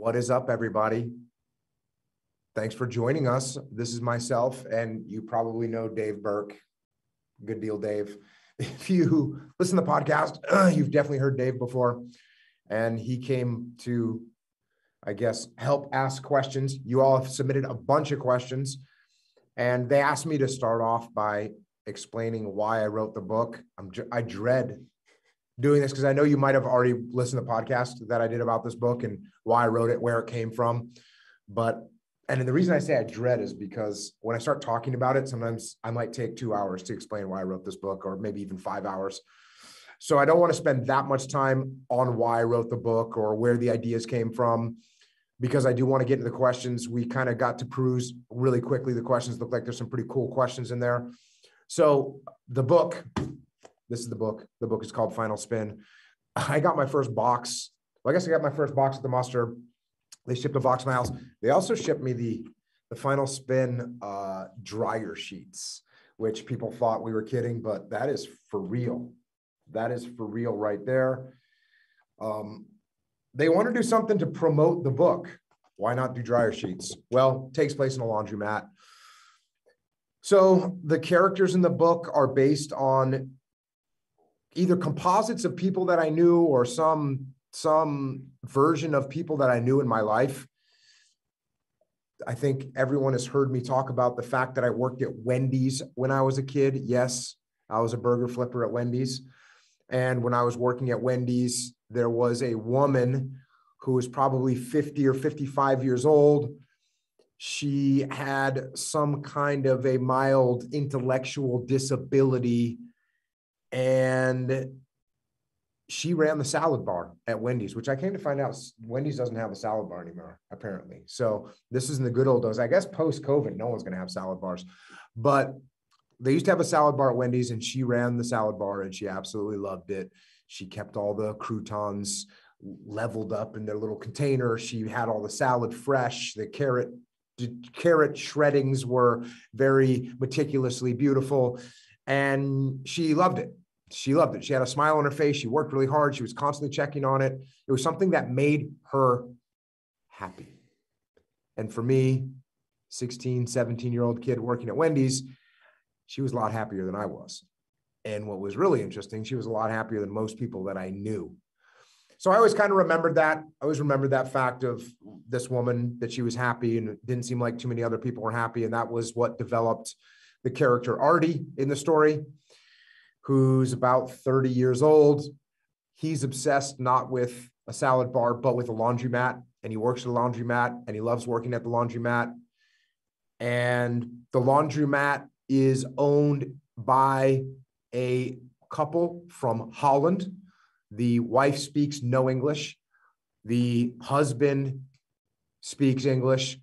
What is up, everybody? Thanks for joining us. This is myself, and you probably know Dave Berke. Good deal, Dave. If you listen to the podcast, you've definitely heard Dave before, and he came to, I guess, help ask questions. You all have submitted a bunch of questions, and they asked me to start off by explaining why I wrote the book. I'm, I dread doing this because I know you might have already listened to the podcast that I did about this book and why I wrote it, where it came from. But and the reason I say I dread is because when I start talking about it, sometimes I might take two hours to explain why I wrote this book, or maybe even five hours. So I don't want to spend that much time on why I wrote the book or where the ideas came from, because I do want to get into the questions. We kind of got to peruse really quickly. The questions look like there's some pretty cool questions in there. So the book, this is the book. The book is called Final Spin. I got my first box. Well, I guess I got my first box at the muster. They shipped a box house. They also shipped me the the Final Spin uh, dryer sheets, which people thought we were kidding, but that is for real. That is for real right there. Um, they want to do something to promote the book. Why not do dryer sheets? Well, takes place in a laundromat. So the characters in the book are based on either composites of people that I knew or some some version of people that I knew in my life. I think everyone has heard me talk about the fact that I worked at Wendy's when I was a kid. Yes, I was a burger flipper at Wendy's. And when I was working at Wendy's, there was a woman who was probably 50 or 55 years old. She had some kind of a mild intellectual disability and she ran the salad bar at Wendy's, which I came to find out Wendy's doesn't have a salad bar anymore, apparently. So this is in the good old days. I guess post COVID, no one's going to have salad bars, but they used to have a salad bar at Wendy's, and she ran the salad bar, and she absolutely loved it. She kept all the croutons leveled up in their little container. She had all the salad fresh. The carrot carrot shreddings were very meticulously beautiful, and she loved it she loved it. She had a smile on her face. She worked really hard. She was constantly checking on it. It was something that made her happy. And for me, 16, 17 year old kid working at Wendy's, she was a lot happier than I was. And what was really interesting, she was a lot happier than most people that I knew. So I always kind of remembered that. I always remembered that fact of this woman that she was happy and it didn't seem like too many other people were happy. And that was what developed the character Arty in the story who's about 30 years old. He's obsessed not with a salad bar, but with a laundromat. And he works at a laundromat and he loves working at the laundromat. And the laundromat is owned by a couple from Holland. The wife speaks no English. The husband speaks English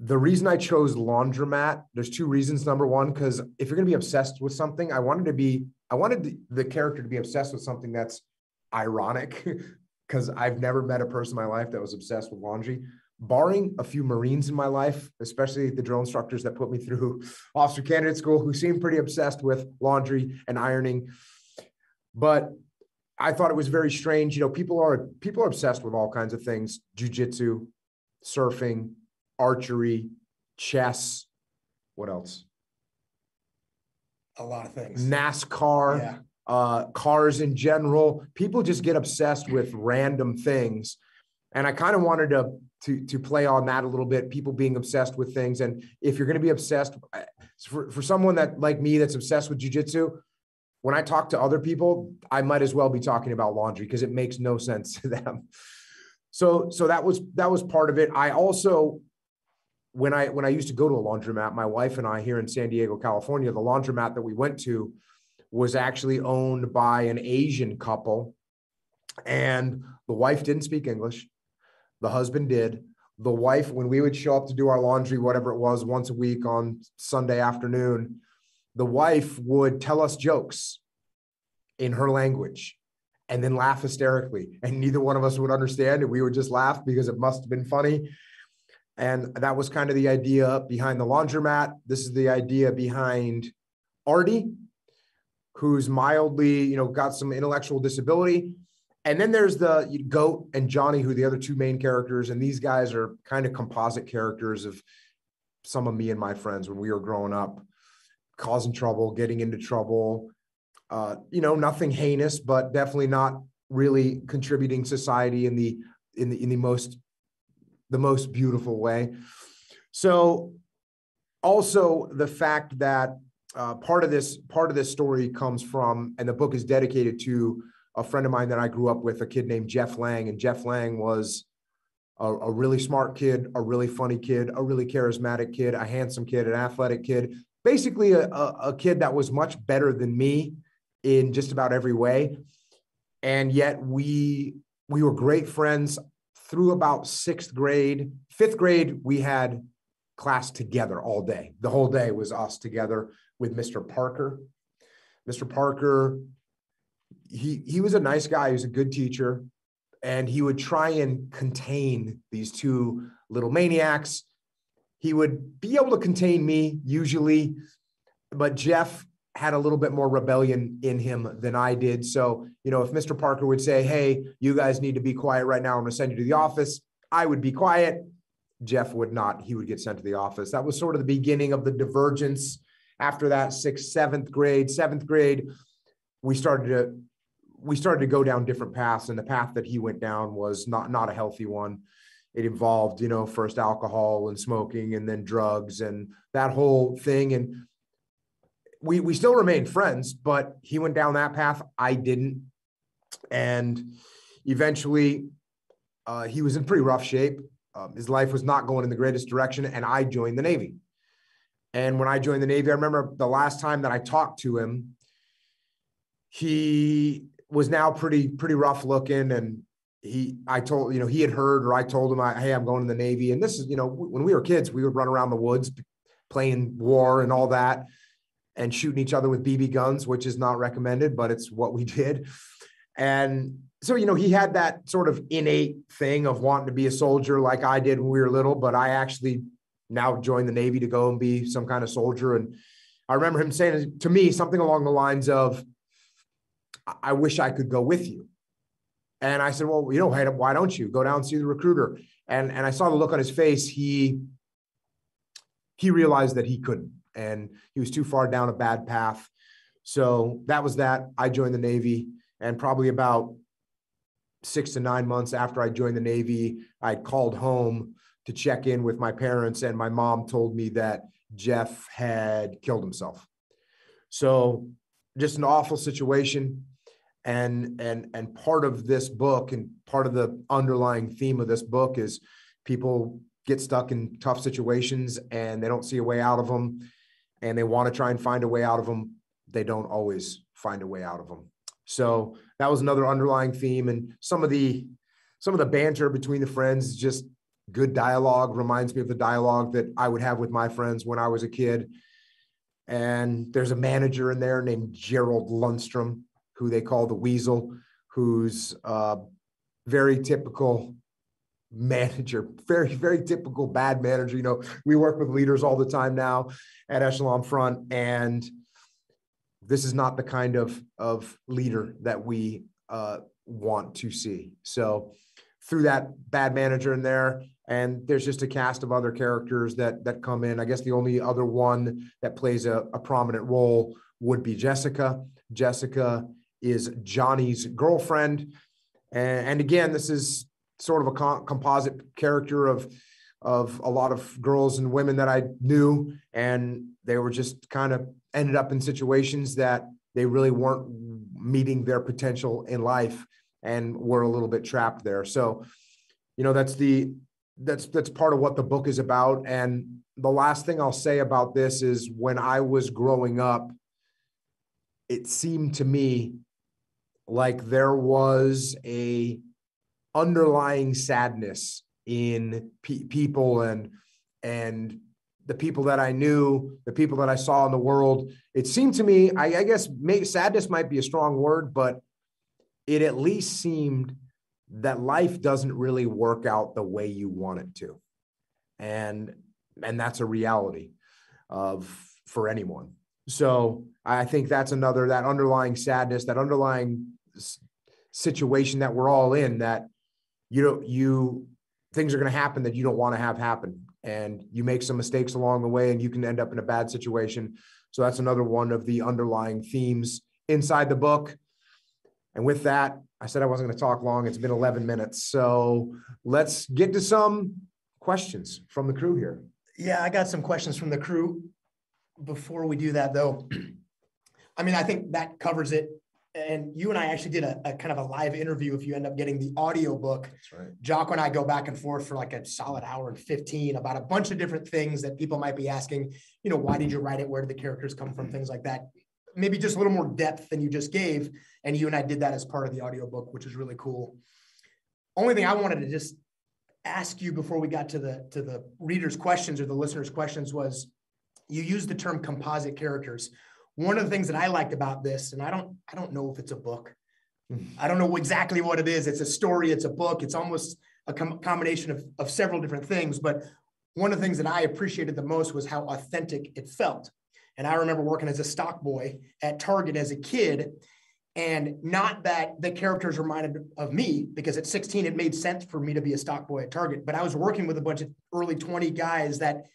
the reason I chose laundromat, there's two reasons. Number one, because if you're going to be obsessed with something, I wanted to be, I wanted the character to be obsessed with something that's ironic, because I've never met a person in my life that was obsessed with laundry. Barring a few Marines in my life, especially the drill instructors that put me through officer candidate school, who seemed pretty obsessed with laundry and ironing. But I thought it was very strange. You know, people are people are obsessed with all kinds of things: jujitsu, surfing, archery, chess. What else? A lot of things. NASCAR, yeah. uh, cars in general. People just get obsessed with random things. And I kind of wanted to, to, to play on that a little bit, people being obsessed with things. And if you're going to be obsessed, for, for someone that like me that's obsessed with jujitsu, when I talk to other people, I might as well be talking about laundry because it makes no sense to them. So, so that was that was part of it. I also when I when I used to go to a laundromat, my wife and I here in San Diego, California, the laundromat that we went to was actually owned by an Asian couple, and the wife didn't speak English, the husband did. The wife, when we would show up to do our laundry, whatever it was, once a week on Sunday afternoon, the wife would tell us jokes in her language and then laugh hysterically. And neither one of us would understand it. We would just laugh because it must have been funny. And that was kind of the idea behind the laundromat. This is the idea behind Arty, who's mildly, you know, got some intellectual disability. and then there's the goat and johnny who are the other two main characters and these guys are kind of composite characters of some of me and my friends when we were growing up causing trouble getting into trouble uh, you know nothing heinous but definitely not really contributing society in the in the in the most the most beautiful way so also the fact that uh, part of this part of this story comes from and the book is dedicated to a friend of mine that I grew up with, a kid named Jeff Lang. And Jeff Lang was a, a, really smart kid, a really funny kid, a really charismatic kid, a handsome kid, an athletic kid, basically a, a, a kid that was much better than me in just about every way. And yet we we were great friends through about sixth grade. Fifth grade, we had class together all day. The whole day was us together with Mr. Parker. Mr. Parker he he was a nice guy. He was a good teacher, and he would try and contain these two little maniacs. He would be able to contain me usually, but Jeff had a little bit more rebellion in him than I did. So, you know, if Mr. Parker would say, Hey, you guys need to be quiet right now, I'm going to send you to the office, I would be quiet. Jeff would not. He would get sent to the office. That was sort of the beginning of the divergence. After that, sixth, seventh grade, seventh grade, we started to we started to go down different paths and the path that he went down was not not a healthy one it involved you know first alcohol and smoking and then drugs and that whole thing and we we still remained friends but he went down that path. I didn't. And eventually uh, he was in pretty rough shape. Um, his life was not going in the greatest direction and i joined the navy. And when i joined the navy i remember the last time that i talked to him he was now pretty pretty rough looking and he I told you know he had heard or I told him I, hey I'm going to the Navy. And this is you know when we were kids we would run around the woods playing war and all that and shooting each other with BB guns which is not recommended but it's what we did and so you know he had that sort of innate thing of wanting to be a soldier like I did when we were little but I actually now joined the Navy to go and be some kind of soldier and I remember him saying to me something along the lines of I wish I could go with you. And I said, well, you know, why don't you go down and see the recruiter? And, and I saw the look on his face. He, he realized that he couldn't, and he was too far down a bad path. So that was that. I joined the Navy, and probably about six to nine months after I joined the Navy, I called home to check in with my parents, and my mom told me that Jeff had killed himself. So just an awful situation and and and part of this book and part of the underlying theme of this book is people get stuck in tough situations and they don't see a way out of them and they want to try and find a way out of them they don't always find a way out of them so that was another underlying theme and some of the some of the banter between the friends just good dialogue reminds me of the dialogue that i would have with my friends when i was a kid. And there's a manager in there named gerald lundstrom who they call the Weasel, who's uh, very typical manager, very, very typical bad manager. You know, we work with leaders all the time now at Echelon Front, and this is not the kind of, of leader that we uh, want to see. So through that bad manager in there, and there's just a cast of other characters that that come in. I guess the only other one that plays a, a prominent role would be Jessica. Jessica is Johnny's girlfriend. And, and again, this is sort of a com- composite character of of a lot of girls and women that I knew, and they were just kind of ended up in situations that they really weren't meeting their potential in life and were a little bit trapped there. So, you know, that's the that's that's part of what the book is about. And the last thing I'll say about this is when I was growing up, it seemed to me like there was a underlying sadness in pe- people and and the people that I knew, the people that I saw in the world. It seemed to me, I, I guess, may, sadness might be a strong word, but it at least seemed that life doesn't really work out the way you want it to, and and that's a reality of for anyone. So I think that's another that underlying sadness, that underlying situation that we're all in that you know you things are going to happen that you don't want to have happen. And you make some mistakes along the way and you can end up in a bad situation. So that's another one of the underlying themes inside the book. And with that i said i wasn't going to talk long. It's been 11 minutes. So let's get to some questions from the crew here. Yeah, I got some questions from the crew. Before we do that, though, I mean, I think that covers it. And you and I actually did a, a kind of a live interview. If you end up getting the audio book, that's right Jocko and I go back and forth for like a solid hour and 15 about a bunch of different things that people might be asking. You know, why did you write it? Where did the characters come from? Mm-hmm. Things like that. Maybe just a little more depth than you just gave. And you and I did that as part of the audio book, which is really cool. Only thing I wanted to just ask you before we got to the to the readers' questions or the listeners' questions was you used the term composite characters. One of the things that I liked about this, and I don't I don't know if it's a book. Hmm. I don't know exactly what it is. It's a story, it's a book, it's almost a com- combination of, of several different things. But one of the things that I appreciated the most was how authentic it felt. And I remember working as a stock boy at Target as a kid. And not that the characters reminded of me, because at 16, it made sense for me to be a stock boy at Target. But I was working with a bunch of early 20 guys that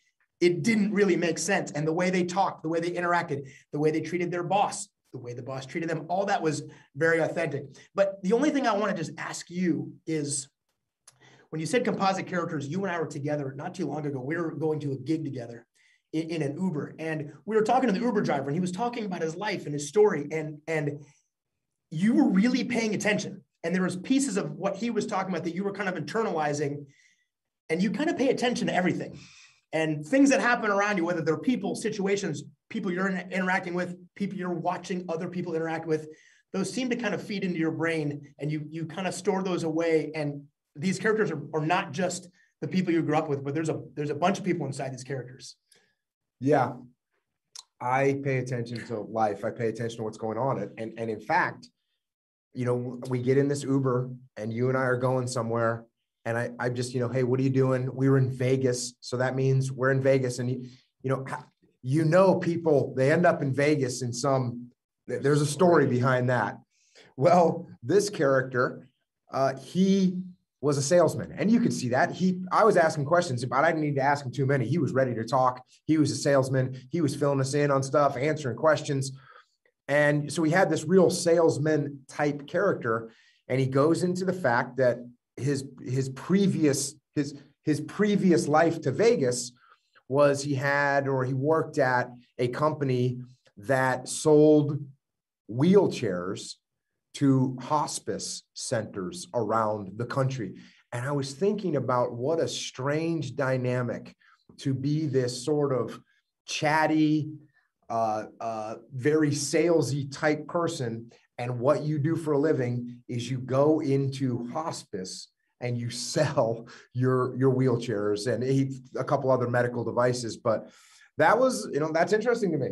it didn't really make sense. And the way they talked, the way they interacted, the way they treated their boss, the way the boss treated them, all that was very authentic. But the only thing I want to just ask you is when you said composite characters, you and I were together not too long ago. We were going to a gig together in, in an Uber, and we were talking to the Uber driver, and he was talking about his life and his story, and and you were really paying attention. And there was pieces of what he was talking about that you were kind of internalizing, and you kind of pay attention to everything and things that happen around you, whether they're people, situations, people you're in, interacting with, people you're watching other people interact with, those seem to kind of feed into your brain and you you kind of store those away. And these characters are, are not just the people you grew up with, but there's a there's a bunch of people inside these characters. Yeah. I pay attention to life. I pay attention to what's going on. And, and in fact, you know, we get in this Uber and you and I are going somewhere. And I, I just, you know, hey, what are you doing? We were in Vegas. So that means we're in Vegas. And, you, you know, you know, people, they end up in Vegas in some, there's a story behind that. Well, this character, uh, he was a salesman and you could see that he i was asking questions but i didn't need to ask him too many he was ready to talk he was a salesman he was filling us in on stuff answering questions and so he had this real salesman type character and he goes into the fact that his his previous his his previous life to vegas was he had or he worked at a company that sold wheelchairs to hospice centers around the country. And I was thinking about what a strange dynamic to be this sort of chatty, uh, uh, very salesy type person. And what you do for a living is you go into hospice and you sell your your wheelchairs and a couple other medical devices. But that was, you know, that's interesting to me.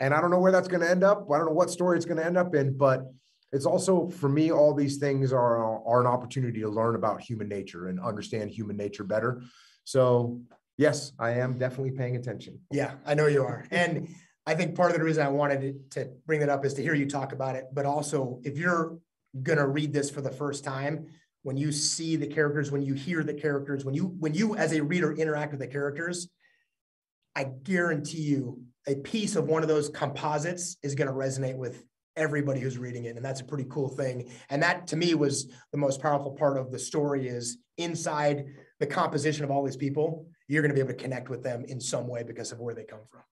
And I don't know where that's going to end up. I don't know what story it's going to end up in, but it's also for me all these things are are an opportunity to learn about human nature and understand human nature better so yes i am definitely paying attention yeah i know you are and i think part of the reason i wanted to bring that up is to hear you talk about it but also if you're going to read this for the first time when you see the characters when you hear the characters when you when you as a reader interact with the characters i guarantee you a piece of one of those composites is going to resonate with everybody who's reading it and that's a pretty cool thing. And that to me was the most powerful part of the story is inside the composition of all these people you're going to be able to connect with them in some way because of where they come from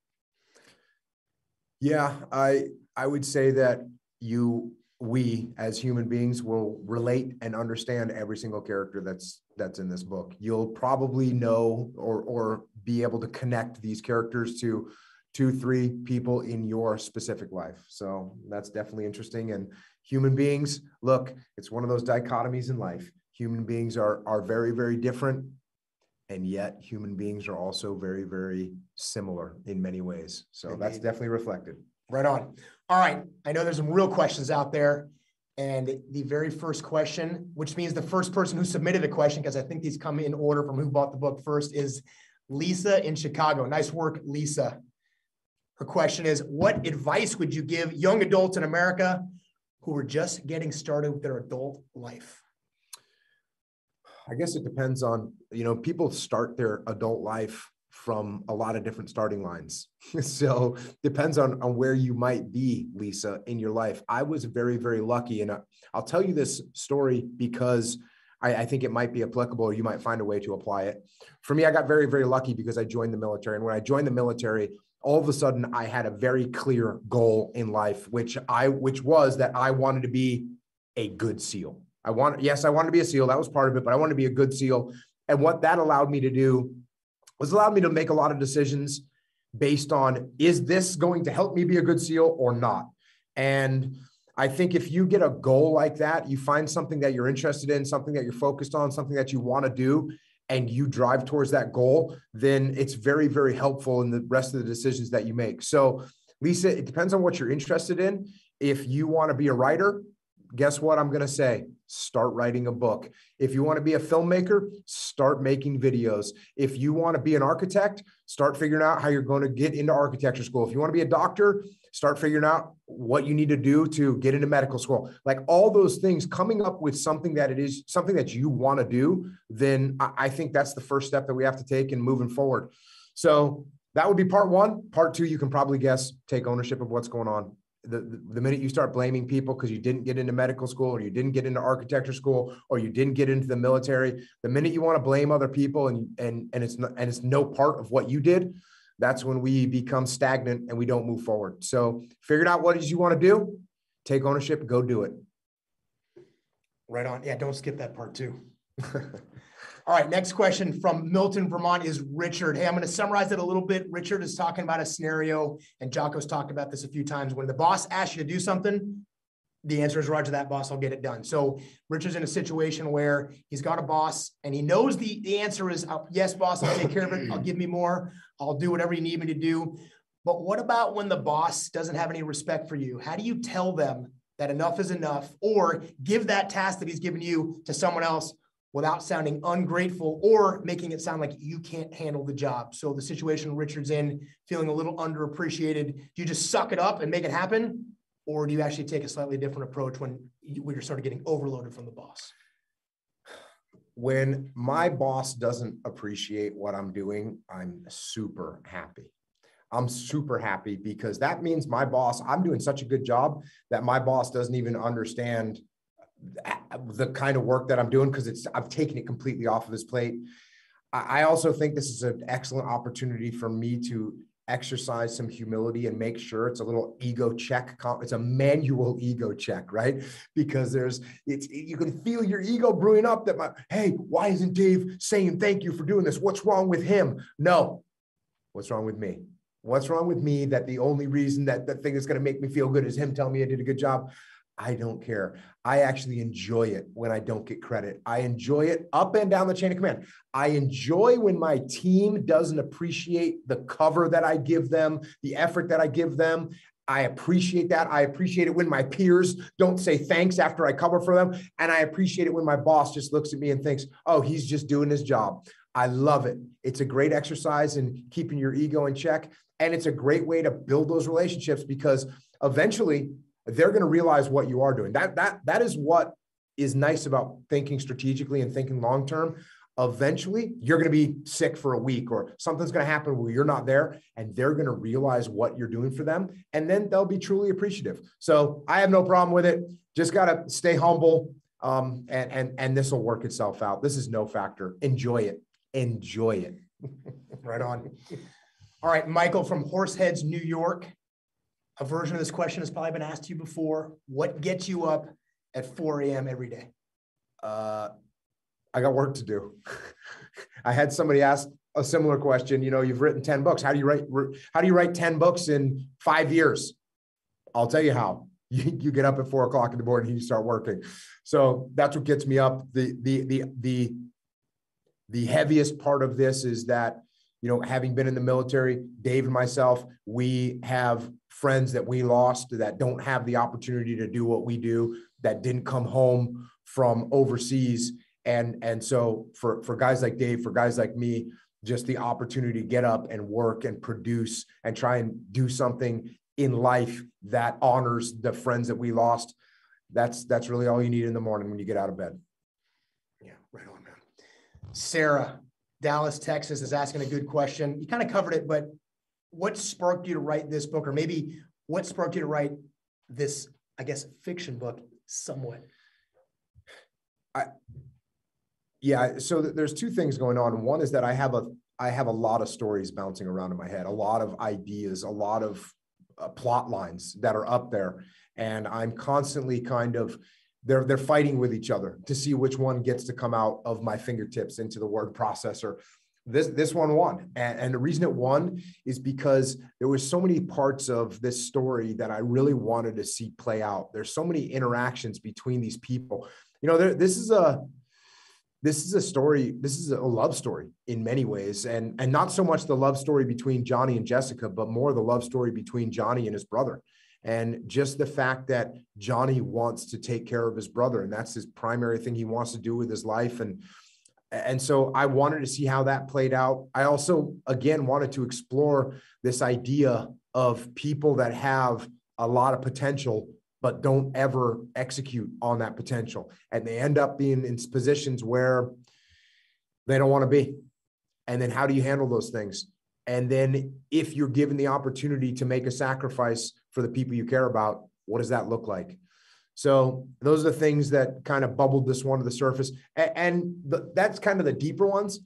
yeah i i would say that you we as human beings will relate and understand every single character that's that's in this book you'll probably know or or be able to connect these characters to two, three people in your specific life. So that's definitely interesting. And human beings, look, it's one of those dichotomies in life. Human beings are are very, very different. And yet human beings are also very, very similar in many ways. So Indeed. that's definitely reflected. Right on. All right. I know there's some real questions out there. And the very first question, which means the first person who submitted a question, because I think these come in order from who bought the book first, is Lisa in Chicago. Nice work, Lisa. Her question is What advice would you give young adults in America who are just getting started with their adult life? I guess it depends on, you know, people start their adult life from a lot of different starting lines. so depends on, on where you might be, Lisa, in your life. I was very, very lucky. And uh, I'll tell you this story because I, I, think it might be applicable or you might find a way to apply it. For me, I got very, very lucky because I joined the military. And when I joined the military, all of a sudden I had a very clear goal in life, which I which was that I wanted to be a good SEAL. I want, yes, I wanted to be a SEAL. That was part of it, but I wanted to be a good SEAL. And what that allowed me to do was allowed me to make a lot of decisions based on is this going to help me be a good SEAL or not? And I think if you get a goal like that, you find something that you're interested in, something that you're focused on, something that you want to do, and you drive towards that goal, then it's very, very helpful in the rest of the decisions that you make. So, Lisa, it depends on what you're interested in. If you want to be a writer, guess what I'm going to say? Start writing a book. If you want to be a filmmaker, start making videos. If you want to be an architect, start figuring out how you're going to get into architecture school. If you want to be a doctor, start figuring out what you need to do to get into medical school. Like all those things, coming up with something that it is something that you want to do, then I think that's the first step that we have to take in moving forward. So that would be part one. Part two, you can probably guess, take ownership of what's going on the, the minute you start blaming people because you didn't get into medical school or you didn't get into architecture school or you didn't get into the military the minute you want to blame other people and and and it's not, and it's no part of what you did that's when we become stagnant and we don't move forward. So figured out what it is you want to do take ownership go do it. Right on. Yeah don't skip that part too All right, next question from Milton, Vermont is Richard. Hey, I'm going to summarize it a little bit. Richard is talking about a scenario, and Jocko's talked about this a few times. When the boss asks you to do something, the answer is Roger, that boss, I'll get it done. So Richard's in a situation where he's got a boss and he knows the, the answer is uh, yes, boss, I'll take care of it. I'll give me more. I'll do whatever you need me to do. But what about when the boss doesn't have any respect for you? How do you tell them that enough is enough or give that task that he's given you to someone else without sounding ungrateful or making it sound like you can't handle the job. So the situation Richard's in, feeling a little underappreciated, do you just suck it up and make it happen? Or do you actually take a slightly different approach when, when you're sort of getting overloaded from the boss? When my boss doesn't appreciate what I'm doing, I'm super happy. I'm super happy because that means my boss, I'm doing such a good job that my boss doesn't even understand the kind of work that I'm doing because it's I've taken it completely off of his plate. I also think this is an excellent opportunity for me to exercise some humility and make sure it's a little ego check. It's a manual ego check, right? Because there's it's you can feel your ego brewing up that my hey, why isn't Dave saying thank you for doing this? What's wrong with him? No, what's wrong with me? What's wrong with me that the only reason that the thing that's going to make me feel good is him telling me I did a good job? I don't care. I actually enjoy it when I don't get credit. I enjoy it up and down the chain of command. I enjoy when my team doesn't appreciate the cover that I give them, the effort that I give them. I appreciate that. I appreciate it when my peers don't say thanks after I cover for them. And I appreciate it when my boss just looks at me and thinks, oh, he's just doing his job. I love it. It's a great exercise in keeping your ego in check. And it's a great way to build those relationships because eventually they're going to realize what you are doing. That that that is what is nice about thinking strategically and thinking long term. Eventually, you're going to be sick for a week or something's going to happen where you're not there and they're going to realize what you're doing for them and then they'll be truly appreciative. So, I have no problem with it. Just got to stay humble um, and and and this will work itself out. This is no factor. Enjoy it. Enjoy it. right on. All right, Michael from Horseheads, New York a version of this question has probably been asked to you before. What gets you up at 4 a.m. every day? Uh, I got work to do. I had somebody ask a similar question. You know, you've written 10 books. How do you write, how do you write 10 books in five years? I'll tell you how. You, you get up at four o'clock in the morning and you start working. So that's what gets me up. The, the, the, the, the heaviest part of this is that, you know, having been in the military, Dave and myself, we have friends that we lost that don't have the opportunity to do what we do that didn't come home from overseas and and so for for guys like Dave for guys like me just the opportunity to get up and work and produce and try and do something in life that honors the friends that we lost that's that's really all you need in the morning when you get out of bed. Yeah, right on, man. Sarah, Dallas, Texas is asking a good question. You kind of covered it, but what sparked you to write this book, or maybe what sparked you to write this, I guess, fiction book somewhat? I yeah, so there's two things going on. One is that I have a I have a lot of stories bouncing around in my head, a lot of ideas, a lot of uh, plot lines that are up there, and I'm constantly kind of they're they're fighting with each other to see which one gets to come out of my fingertips into the word processor. This this one won, and, and the reason it won is because there was so many parts of this story that I really wanted to see play out. There's so many interactions between these people. You know, there, this is a this is a story this is a love story in many ways and and not so much the love story between johnny and jessica but more the love story between johnny and his brother and just the fact that johnny wants to take care of his brother and that's his primary thing he wants to do with his life and and so i wanted to see how that played out i also again wanted to explore this idea of people that have a lot of potential but don't ever execute on that potential. And they end up being in positions where they don't want to be. And then how do you handle those things? And then if you're given the opportunity to make a sacrifice for the people you care about, what does that look like? So those are the things that kind of bubbled this one to the surface. And the, that's kind of the deeper ones.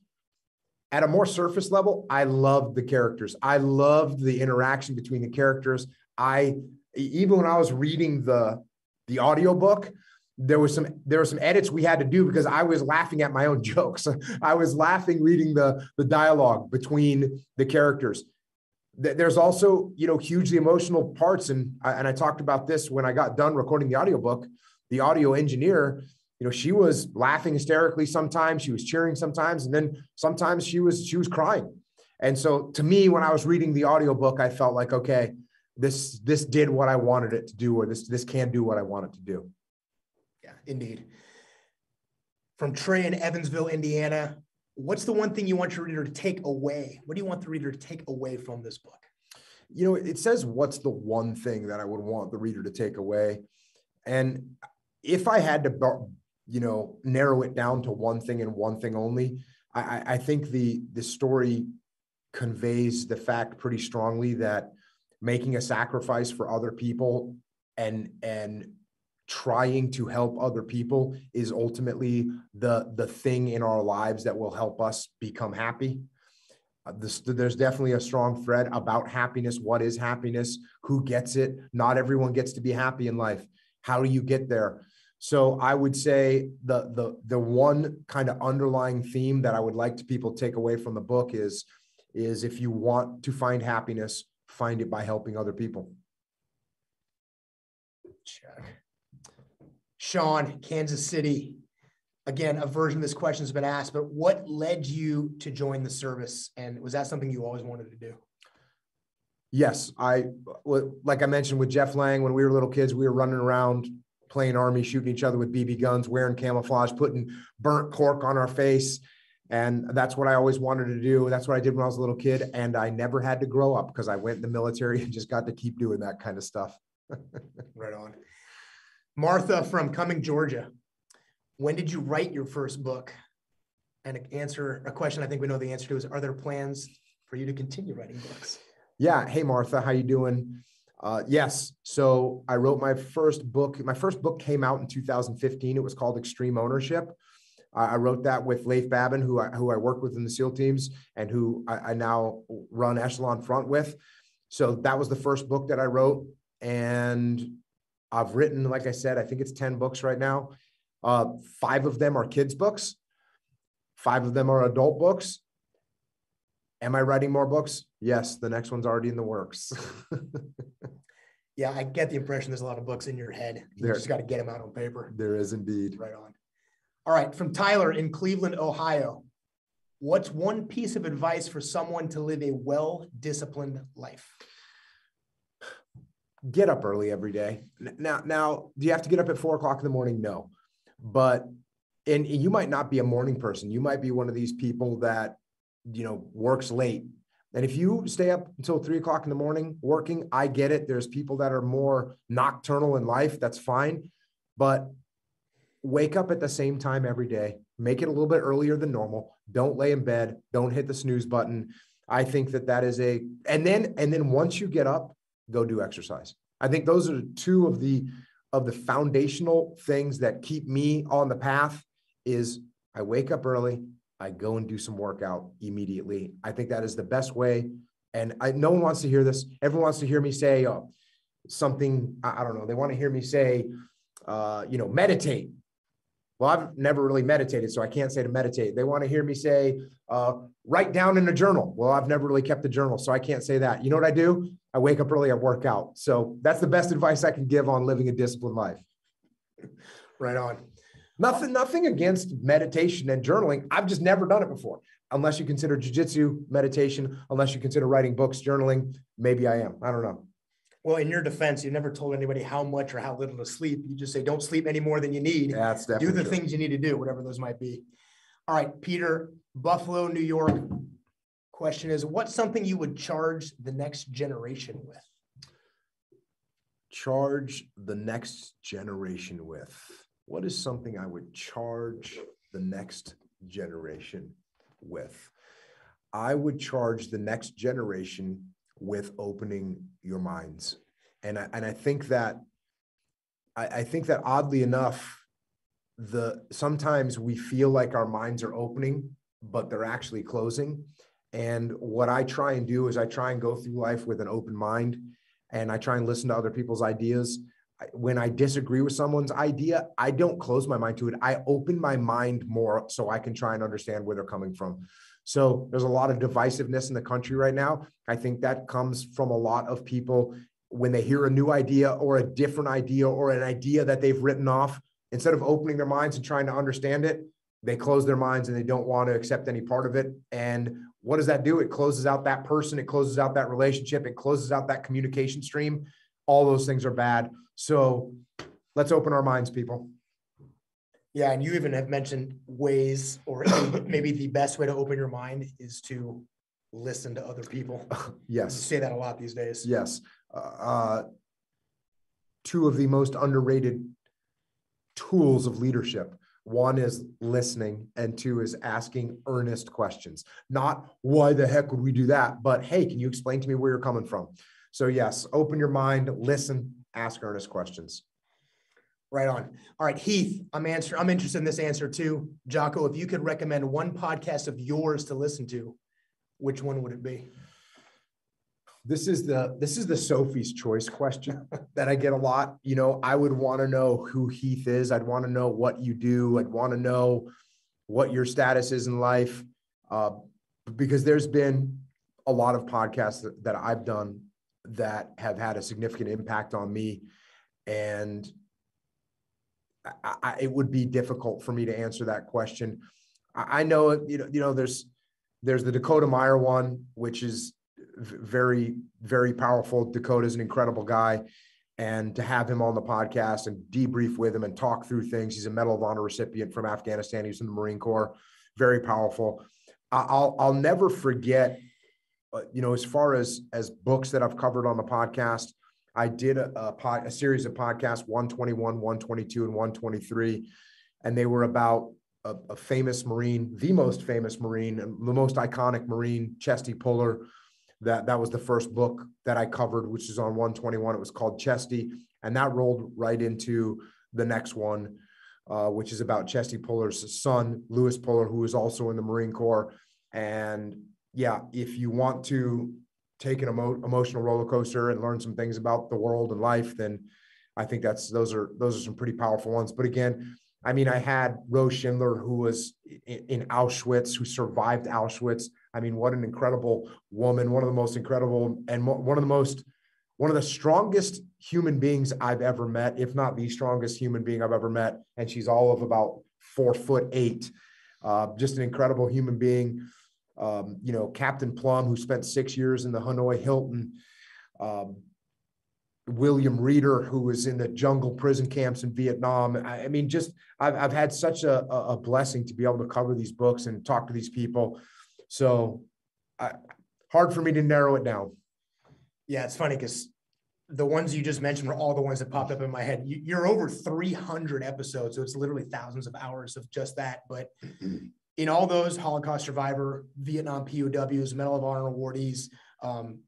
At a more surface level, I loved the characters. I loved the interaction between the characters. I even when I was reading the the audiobook, there was some there were some edits we had to do because I was laughing at my own jokes. I was laughing reading the the dialogue between the characters. There's also, you know, hugely emotional parts and I, and I talked about this when I got done recording the audiobook. The audio engineer, you know, she was laughing hysterically sometimes, she was cheering sometimes and then sometimes she was she was crying. And so to me when I was reading the audiobook, I felt like okay, this this did what I wanted it to do, or this this can do what I wanted it to do. Yeah, indeed. From Trey in Evansville, Indiana, what's the one thing you want your reader to take away? What do you want the reader to take away from this book? You know, it says what's the one thing that I would want the reader to take away, and if I had to, you know, narrow it down to one thing and one thing only, I, I think the the story conveys the fact pretty strongly that making a sacrifice for other people and and trying to help other people is ultimately the the thing in our lives that will help us become happy. Uh, this, there's definitely a strong thread about happiness. What is happiness? Who gets it? Not everyone gets to be happy in life. How do you get there? So i would say the the the one kind of underlying theme that i would like to people take away from the book is is if you want to find happiness find it by helping other people. Check. Sean, Kansas City. Again, a version of this question has been asked, but what led you to join the service? And was that something you always wanted to do? Yes, I like I mentioned with Jeff Lang when we were little kids, we were running around playing army, shooting each other with BB guns, wearing camouflage, putting burnt cork on our face. And that's what I always wanted to do. That's what I did when I was a little kid. And I never had to grow up because I went in the military and just got to keep doing that kind of stuff. right on. Martha from Cumming, Georgia. When did you write your first book? And answer a question I think we know the answer to is Are there plans for you to continue writing books? Yeah. Hey, Martha, how you doing? Uh, yes. So I wrote my first book. My first book came out in 2015. It was called Extreme Ownership. I wrote that with Leif Babin, who I, who I worked with in the SEAL teams and who I, I, now run Echelon Front with. So that was the first book that I wrote. And I've written, like I said, I think it's 10 books right now. Uh, five of them are kids' books, five of them are adult books. Am I writing more books? Yes, the next one's already in the works. yeah, I get the impression there's a lot of books in your head. You there, just got to get them out on paper. There is indeed. Right on. All right, from Tyler in Cleveland, Ohio. What's one piece of advice for someone to live a well disciplined life? Get up early every day. Now, now, do you have to get up at four o'clock in the morning? No, but and you might not be a morning person. You might be one of these people that you know works late. And if you stay up until three o'clock in the morning working, I get it. There's people that are more nocturnal in life. That's fine but wake up at the same time every day. Make it a little bit earlier than normal. Don't lay in bed. Don't hit the snooze button. I think that that is a and then and then once you get up, go do exercise. I think those are two of the of the foundational things that keep me on the path is I wake up early, I go and do some workout immediately. I think that is the best way. And I, no one wants to hear this. Everyone wants to hear me say uh, something. I, I, don't know. They want to hear me say, uh, you know, meditate. Well, I've never really meditated, so I can't say to meditate. They want to hear me say, uh, write down in a journal. Well, I've never really kept a journal, so I can't say that. You know what I do? I wake up early, I work out. So that's the best advice I can give on living a disciplined life. Right on. Nothing, nothing against meditation and journaling. I've just never done it before. Unless you consider jujitsu meditation, unless you consider writing books, journaling, maybe I am. I don't know. Well, in your defense, you never told anybody how much or how little to sleep. You just say, don't sleep any more than you need. That's definitely Do the true. things you need to do, whatever those might be. All right, Peter, Buffalo, New York. Question is, what's something you would charge the next generation with? Charge the next generation with. What is something I would charge the next generation with? I would charge the next generation with opening your minds. And I, and I think that I, I think that oddly enough, the sometimes we feel like our minds are opening, but they're actually closing. And what I try and do is I try and go through life with an open mind and I try and listen to other people's ideas. When I disagree with someone's idea, I don't close my mind to it. I open my mind more so I can try and understand where they're coming from. So there's a lot of divisiveness in the country right now. I think that comes from a lot of people when they hear a new idea or a different idea or an idea that they've written off, instead of opening their minds and trying to understand it, they close their minds and they don't want to accept any part of it. And what does that do? It closes out that person, it closes out that relationship, it closes out that communication stream. All those things are bad. So let's open our minds, people. Yeah, and you even have mentioned ways, or maybe the best way to open your mind is to listen to other people. You yes. say that a lot these days. Yes. Uh, two of the most underrated tools of leadership. One is listening, and two is asking earnest questions. Not why the heck would we do that, but hey, can you explain to me where you're coming from? So, yes, open your mind, listen, ask earnest questions. Right on. All right, Heath, I'm answer. I'm interested in this answer too. Jocko, if you could recommend one podcast of yours to listen to, which one would it be? This is the this is the Sophie's choice question that I get a lot. You know, I would want to know who Heath is. I'd want to know what you do. I'd want to know what your status is in life, uh, because there's been a lot of podcasts that, I've done that have had a significant impact on me, and I, I, it would be difficult for me to answer that question. I, I know you know you know there's there's the Dakota Meyer one, which is very, very powerful. Dakota's an incredible guy. And to have him on the podcast and debrief with him and talk through things. He's a Medal of Honor recipient from Afghanistan. He's in the Marine Corps. Very powerful. I'll I'll never forget, uh, you know, as far as as books that I've covered on the podcast, I did a, a, pod, a series of podcasts, 121, 122, and 123. And they were about a, a famous Marine, the most famous Marine, the most iconic Marine, Chesty Puller, that that was the first book that I covered, which is on 121. It was called Chesty, and that rolled right into the next one, uh, which is about Chesty Puller's son, Lewis Puller, who is also in the Marine Corps. And yeah, if you want to take an emo- emotional roller coaster and learn some things about the world and life, then I think that's those are those are some pretty powerful ones. But again, I mean, I had Rose Schindler, who was in, in Auschwitz, who survived Auschwitz. I mean, what an incredible woman, one of the most incredible and one of the most, one of the strongest human beings I've ever met, if not the strongest human being I've ever met. And she's all of about four foot eight. Uh, just an incredible human being. Um, you know, Captain Plumb, who spent six years in the Hanoi Hilton. Um, William Reeder, who was in the jungle prison camps in Vietnam. I, mean, just I've, I've had such a, a blessing to be able to cover these books and talk to these people. So I, hard for me to narrow it down. Yeah, it's funny because the ones you just mentioned were all the ones that popped up in my head. You, are over 300 episodes, so it's literally thousands of hours of just that. But in all those Holocaust survivor, Vietnam POWs, Medal of Honor awardees, um,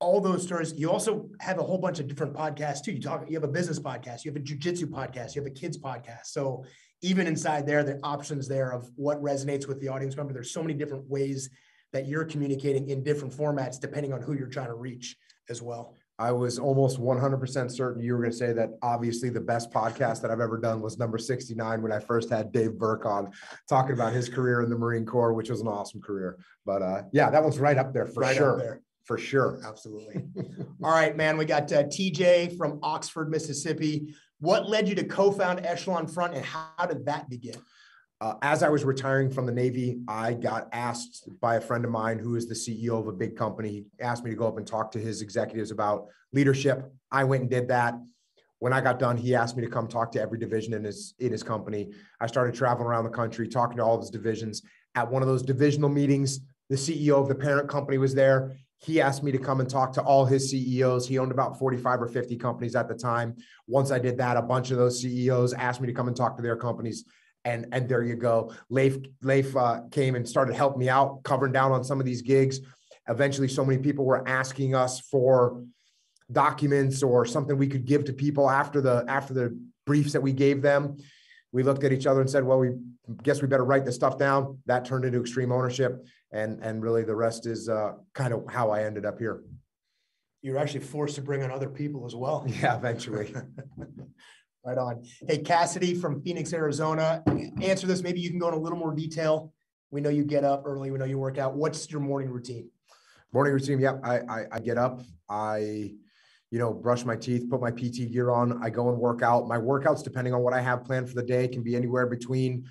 all those stories. You also have a whole bunch of different podcasts too. You talk, you have a business podcast, you have a jujitsu podcast, you have a kids podcast. So even inside there, the options there of what resonates with the audience member. There's so many different ways that you're communicating in different formats depending on who you're trying to reach as well. I was almost 100% certain you were going to say that obviously the best podcast that I've ever done was number 69 when I first had Dave Berke on talking about his career in the Marine Corps, which was an awesome career. But uh, yeah, that one's right up there for right sure. There. For sure. Absolutely. All right, man. We got uh, TJ from Oxford, Mississippi. What led you to co found Echelon Front and how did that begin? uh, as I was retiring from the Navy, I got asked by a friend of mine who is the CEO of a big company. He asked me to go up and talk to his executives about leadership. I went and did that. When I got done, he asked me to come talk to every division in his in his company. I started traveling around the country, talking to all of his divisions. At one of those divisional meetings, the CEO of the parent company was there. He asked me to come and talk to all his CEOs. He owned about 45 or 50 companies at the time. Once I did that, a bunch of those CEOs asked me to come and talk to their companies and and there you go. Leif Leif uh, came and started helping me out, covering down on some of these gigs. Eventually, so many people were asking us for documents or something we could give to people after the after the briefs that we gave them. We looked at each other and said, "Well, we guess we better write this stuff down." That turned into extreme ownership, and and really the rest is uh, kind of how I ended up here. You're actually forced to bring on other people as well. Yeah, eventually. Right on. Hey, Cassidy from Phoenix, Arizona. Answer this. Maybe you can go in a little more detail. We know you get up early. We know you work out. What's your morning routine? Morning routine. Yep. I, I, I get up. I, you know, brush my teeth, put my PT gear on. I go and work out. My workouts, depending on what I have planned for the day, can be anywhere between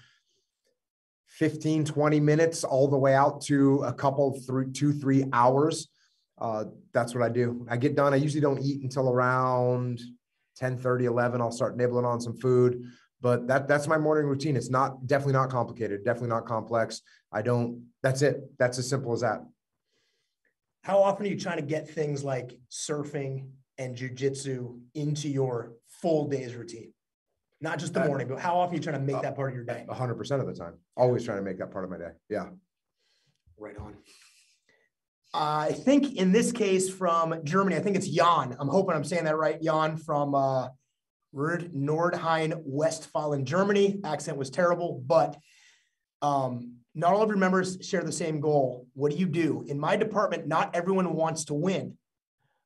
15, 20 minutes all the way out to a couple, through two, three hours. Uh, that's what I do. I get done. I usually don't eat until around 10 30 11 i'll start nibbling on some food. But that that's my morning routine. It's not definitely not complicated definitely not complex. I don't that's it. That's as simple as that. How often are you trying to get things like surfing and jujitsu into your full day's routine not just the morning but how often are you trying to make uh, that part of your day 100% of the time always trying to make that part of my day yeah right on I think in this case from Germany, I think it's Jan. I'm hoping I'm saying that right. Jan from uh, Nordrhein Westfalen, Germany. Accent was terrible, but um, not all of your members share the same goal. What do you do? In my department, not everyone wants to win,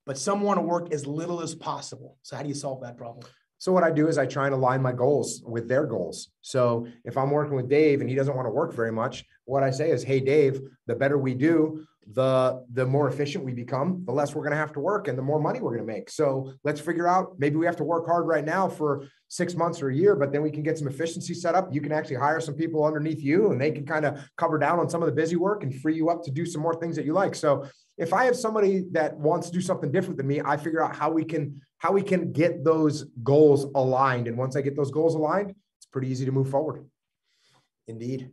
but some want to work as little as possible. So, how do you solve that problem? So what I do is I try and align my goals with their goals. So if I'm working with Dave and he doesn't want to work very much, what I say is, "Hey Dave, the better we do, the the more efficient we become, the less we're going to have to work and the more money we're going to make. So let's figure out maybe we have to work hard right now for six months or a year, but then we can get some efficiency set up. You can actually hire some people underneath you and they can kind of cover down on some of the busy work and free you up to do some more things that you like. So if I have somebody that wants to do something different than me, I figure out how we can how we can get those goals aligned. And once I get those goals aligned, it's pretty easy to move forward. Indeed.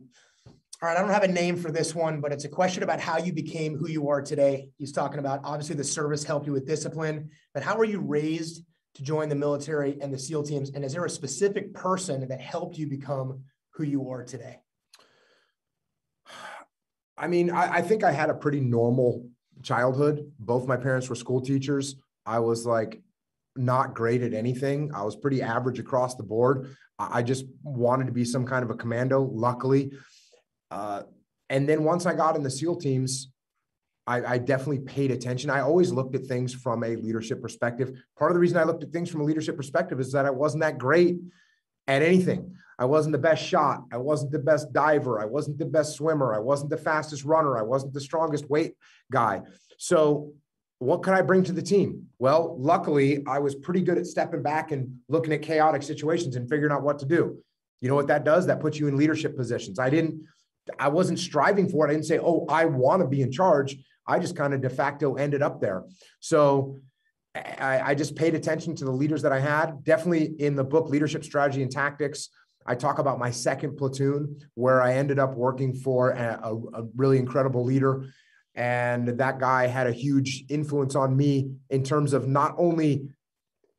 All right, I don't have a name for this one, but it's a question about how you became who you are today. He's talking about obviously the service helped you with discipline, but how were you raised to join the military and the SEAL teams? And is there a specific person that helped you become who you are today? I mean, I, I think I had a pretty normal childhood. Both my parents were school teachers. I was like not great at anything. I was pretty average across the board. I just wanted to be some kind of a commando. Luckily, uh, and then once I got in the SEAL teams, I, I, definitely paid attention. I always looked at things from a leadership perspective. Part of the reason I looked at things from a leadership perspective is that I wasn't that great at anything. I wasn't the best shot. I wasn't the best diver. I wasn't the best swimmer. I wasn't the fastest runner. I wasn't the strongest weight guy. So, what could I bring to the team? Well, luckily, I was pretty good at stepping back and looking at chaotic situations and figuring out what to do. You know what that does? That puts you in leadership positions. I didn't I wasn't striving for it. I didn't say, oh, I want to be in charge. I just kind of de facto ended up there. So I, I, just paid attention to the leaders that I had. Definitely in the book, Leadership Strategy and Tactics, I talk about my second platoon where I ended up working for a, a, a really incredible leader. And that guy had a huge influence on me in terms of not only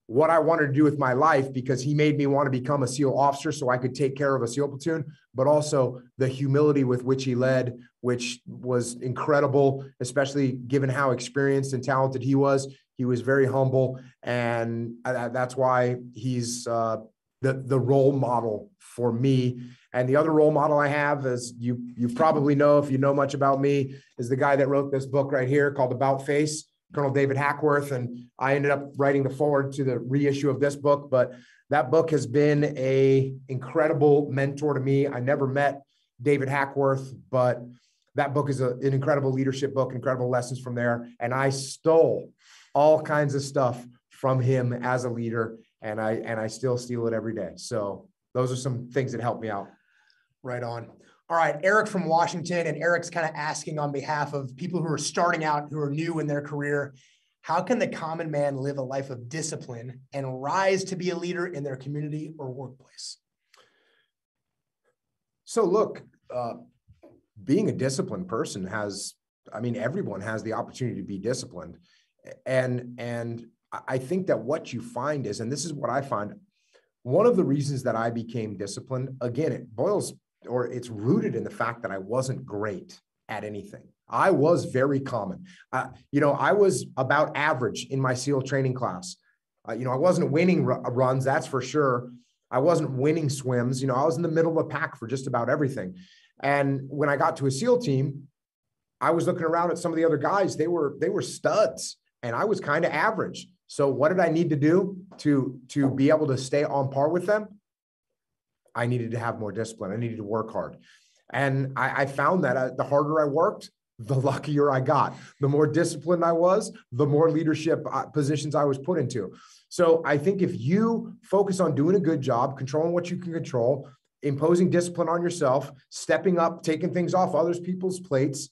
what I wanted to do with my life because he made me want to become a SEAL officer so I could take care of a SEAL platoon, but also the humility with which he led, which was incredible, especially given how experienced and talented he was. He was very humble, and that's why he's uh, the the role model for me. And the other role model I have, as you you probably know if you know much about me, is the guy that wrote this book right here called About Face Colonel David Hackworth, and I ended up writing the forward to the reissue of this book. But that book has been a incredible mentor to me. I never met David Hackworth, but that book is a, an incredible leadership book, incredible lessons from there. And I stole all kinds of stuff from him as a leader, and I and I still steal it every day. So those are some things that help me out. Right on. All right, Eric from Washington, and Eric's kind of asking on behalf of people who are starting out, who are new in their career, how can the common man live a life of discipline and rise to be a leader in their community or workplace? So, look, uh, being a disciplined person has, I mean, everyone has the opportunity to be disciplined, and and I think that what you find is, and this is what I find, one of the reasons that I became disciplined. Again, it boils or it's rooted in the fact that I wasn't great at anything. I was very common. Uh, you know, I was about average in my SEAL training class. Uh, you know, I wasn't winning r- runs, that's for sure. I wasn't winning swims. You know, I was in the middle of the pack for just about everything. And when I got to a SEAL team, I was looking around at some of the other guys. They were they were studs, and I was kind of average. So what did I need to do to to be able to stay on par with them? I needed to have more discipline. I needed to work hard. And I, I found that uh, the harder I worked, the luckier I got. The more disciplined I was, the more leadership uh, positions I was put into. So I think if you focus on doing a good job, controlling what you can control, imposing discipline on yourself, stepping up, taking things off others people's plates,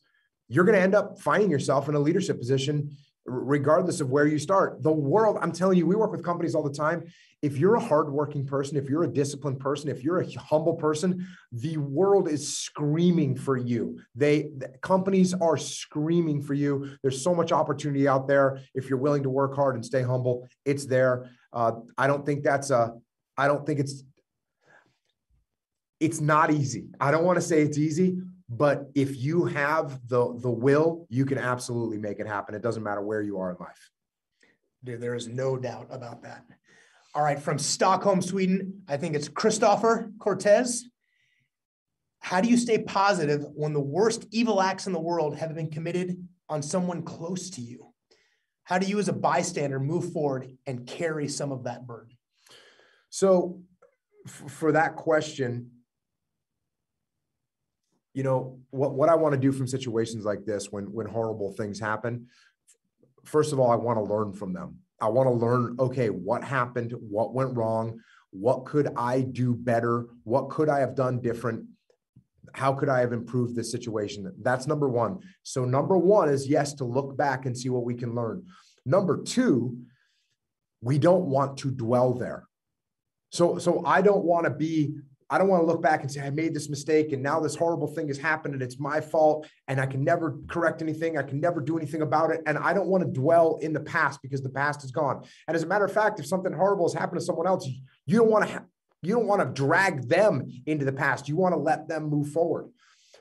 you're going to end up finding yourself in a leadership position regardless of where you start. The world, I'm telling you, we work with companies all the time. If you're a hardworking person, if you're a disciplined person, if you're a humble person, the world is screaming for you. They the companies are screaming for you. There's so much opportunity out there. If you're willing to work hard and stay humble, it's there. Uh, I don't think that's a. I don't think it's. It's not easy. I don't want to say it's easy, but if you have the the will you can absolutely make it happen. It doesn't matter where you are in life. Dude, there is no doubt about that. All right from stockholm sweden i think it's christopher cortez how do you stay positive when the worst evil acts in the world have been committed on someone close to you? How do you as a bystander move forward and carry some of that burden? So f- for that question you know what what I want to do from situations like this when when horrible things happen first of all I want to learn from them. I want to learn okay what happened what went wrong what could I do better what could I have done different how could I have improved this situation? That's number 1 so number 1 is yes to look back and see what we can learn. Number 2 we don't want to dwell there. So so I don't want to be I don't want to look back and say, I made this mistake and now this horrible thing has happened and it's my fault and I can never correct anything. I can never do anything about it. And I don't want to dwell in the past because the past is gone. And as a matter of fact, if something horrible has happened to someone else, you don't want to, ha- you don't want to drag them into the past. You want to let them move forward.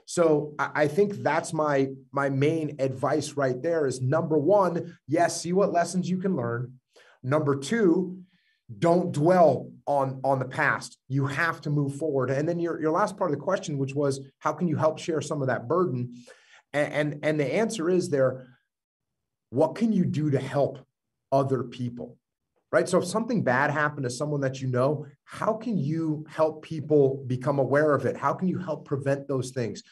So I think that's my my main advice right there is number one, yes, see what lessons you can learn. Number two, don't dwell on on the past. You have to move forward. And then your, your last part of the question which was how can you help share some of that burden? And, and and the answer is there what can you do to help other people? Right? So if something bad happened to someone that you know how can you help people become aware of it? How can you help prevent those things?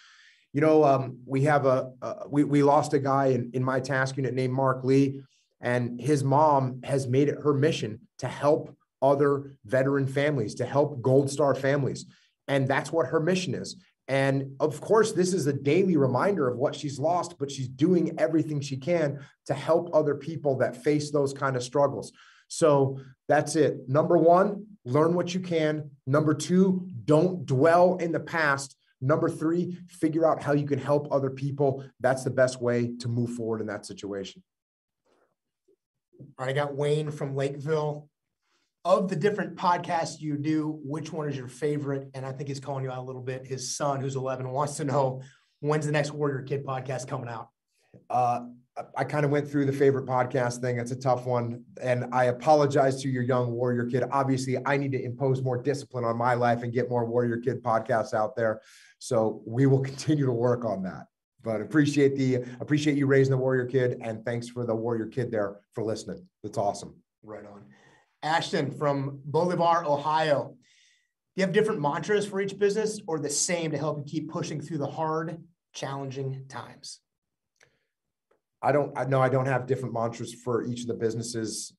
You know um, we have a, we, we lost a guy in, in my task unit named Marc Lee and his mom has made it her mission to help other veteran families, to help Gold Star families. And that's what her mission is. And of course, this is a daily reminder of what she's lost, but she's doing everything she can to help other people that face those kind of struggles. So that's it. Number one, learn what you can. Number two, don't dwell in the past, Number three, figure out how you can help other people. That's the best way to move forward in that situation. All right, I got Wayne from Lakeville. Of the different podcasts you do, which one is your favorite? And I think he's calling you out a little bit. His son, who's 11, wants to know when's the next Warrior Kid podcast coming out? Uh, I kind of went through the favorite podcast thing. It's a tough one. And I apologize to your young warrior kid. Obviously, I need to impose more discipline on my life and get more warrior kid podcasts out there. So we will continue to work on that. But appreciate the appreciate you raising the warrior kid and thanks for the warrior kid there for listening. That's awesome. Right on. Ashton from Bolivar, Ohio. Do you have different mantras for each business or the same to help you keep pushing through the hard, challenging times? I don't I know I don't have different mantras for each of the businesses.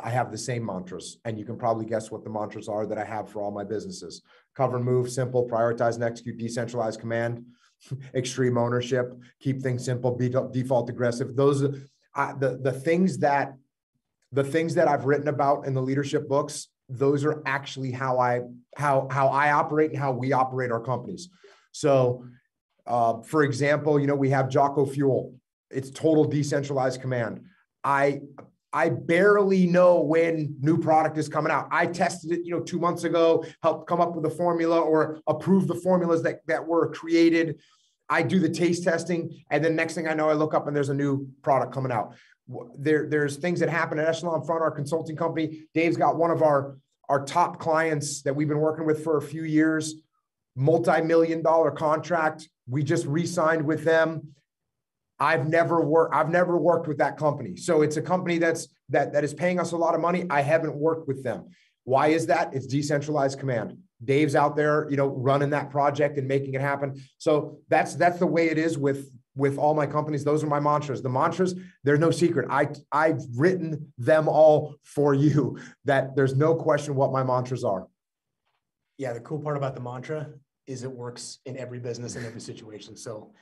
I have the same mantras, and you can probably guess what the mantras are that I have for all my businesses. Cover, move, simple, prioritize and execute, decentralized command, extreme ownership, keep things simple, be default aggressive. Those are the the things that the things that I've written about in the leadership books. Those are actually how I how how I operate and how we operate our companies. So, uh, for example, you know we have Jocko Fuel it's total decentralized command. I I barely know when new product is coming out. I tested it, you know, two months ago, helped come up with a formula or approve the formulas that, that were created. I do the taste testing, and then next thing I know, I look up and there's a new product coming out. There, there's things that happen at Echelon Front, our consulting company. Dave's got one of our our top clients that we've been working with for a few years, multi-million dollar contract. We just re-signed with them I've never worked, I've never worked with that company. So it's a company that's that that is paying us a lot of money. I haven't worked with them. Why is that? It's decentralized command. Dave's out there, you know, running that project and making it happen. So that's that's the way it is with with all my companies. Those are my mantras. The mantras, there's no secret. I I've written them all for you. That there's no question what my mantras are. Yeah, the cool part about the mantra is it works in every business in every situation. So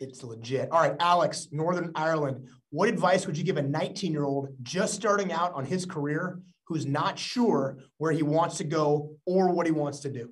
it's legit. All right, Alex, Northern Ireland. What advice would you give a 19 year old just starting out on his career who's not sure where he wants to go or what he wants to do?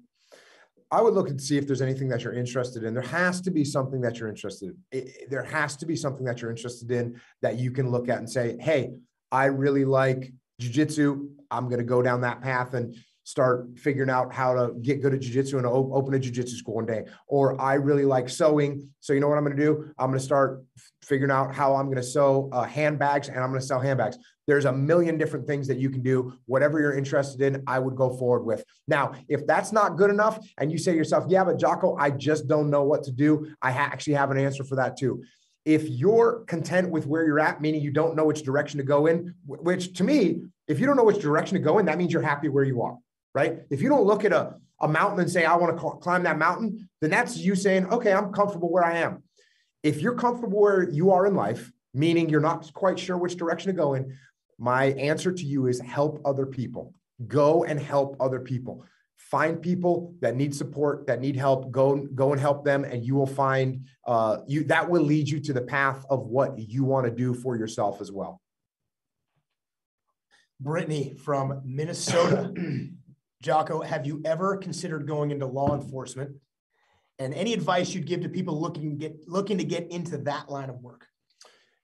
I would look and see if there's anything that you're interested in. There has to be something that you're interested in. It, there has to be something that you're interested in that you can look at and say, hey, I really like jujitsu. I'm going to go down that path. And start figuring out how to get good at jujitsu and open a jujitsu school one day. Or I really like sewing. So you know what I'm going to do? I'm going to start figuring out how I'm going to sew uh, handbags and I'm going to sell handbags. There's a million different things that you can do. Whatever you're interested in, I would go forward with. Now, if that's not good enough and you say to yourself, yeah, but Jocko, I just don't know what to do. I ha- actually have an answer for that too. If you're content with where you're at, meaning you don't know which direction to go in, which to me, if you don't know which direction to go in, that means you're happy where you are right? If you don't look at a, a mountain and say, I want to climb that mountain, then that's you saying, okay, I'm comfortable where I am. If you're comfortable where you are in life, meaning you're not quite sure which direction to go in, my answer to you is help other people. Go and help other people. Find people that need support, that need help. Go, go and help them, and you will find uh, you that will lead you to the path of what you want to do for yourself as well. Brittany from Minnesota. Jocko, have you ever considered going into law enforcement? And any advice you'd give to people looking to get looking to get into that line of work?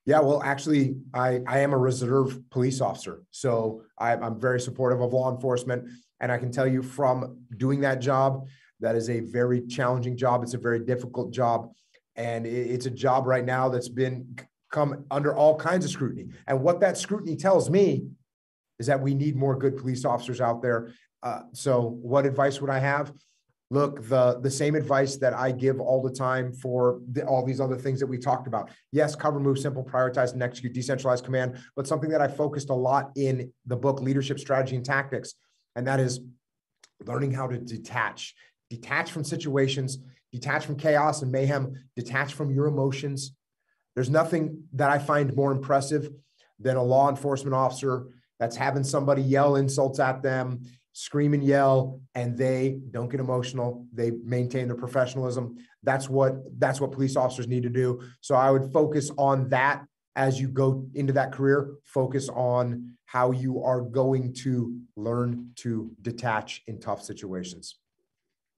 Yeah, well, actually, I, I am a reserve police officer. So I, I'm very supportive of law enforcement. And I can tell you from doing that job, that is a very challenging job. It's a very difficult job. And it's a job right now that's been come under all kinds of scrutiny. And what that scrutiny tells me is that we need more good police officers out there. Uh, so what advice would I have? Look, the the same advice that I give all the time for the, all these other things that we talked about. Yes, cover, move, simple, prioritize, and execute, decentralized command, but something that I focused a lot in the book Leadership Strategy and Tactics, and that is learning how to detach, detach from situations, detach from chaos and mayhem, detach from your emotions. There's nothing that I find more impressive than a law enforcement officer that's having somebody yell insults at them scream and yell and they don't get emotional they maintain their professionalism that's what that's what police officers need to do so i would focus on that as you go into that career focus on how you are going to learn to detach in tough situations